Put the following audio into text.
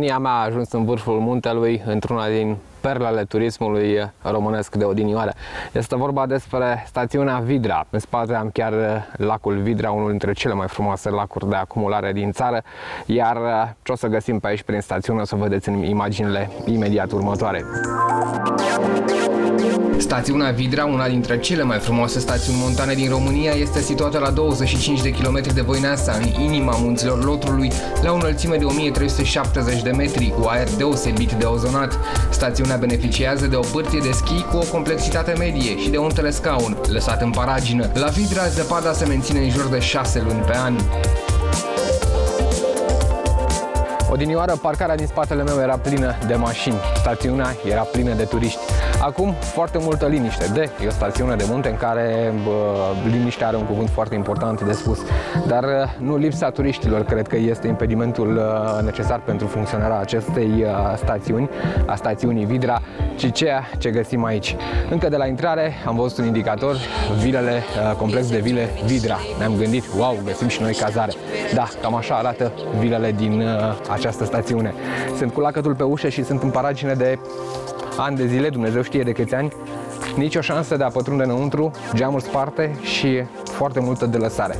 România mea a ajuns în vârful muntelui, într-una din perlele turismului românesc de odinioară. Este vorba despre stațiunea Vidra. În spate am chiar lacul Vidra, unul dintre cele mai frumoase lacuri de acumulare din țară, iar ce o să găsim pe aici prin stațiune o să vedeți în imaginile imediat următoare. Stațiunea Vidra, una dintre cele mai frumoase stațiuni montane din România, este situată la 25 de km de Voineasa, în inima munților Lotrului, la o înălțime de 1370 de metri, cu aer deosebit de ozonat. Stațiunea beneficiază de o pârtie de schi cu o complexitate medie și de un telescaun, lăsat în paragină. La Vidra, zăpada se menține în jur de 6 luni pe an. Odinioară, parcarea din spatele meu era plină de mașini, stațiunea era plină de turiști. Acum, foarte multă liniște. De, e o stațiune de munte în care bă, liniștea are un cuvânt foarte important de spus. Dar nu lipsa turiștilor cred că este impedimentul necesar pentru funcționarea acestei stațiuni, a stațiunii Vidra, ci ceea ce găsim aici. Încă de la intrare am văzut un indicator, vilele, complex de vile Vidra. Ne-am gândit, wow, găsim și noi cazare. Da, cam așa arată vilele din această stațiune. Sunt cu lacătul pe ușă și sunt în paragine de ani de zile, Dumnezeu știe de câți ani, nici o șansă de a pătrunde înăuntru, geamul sparte și foarte multă de lăsare.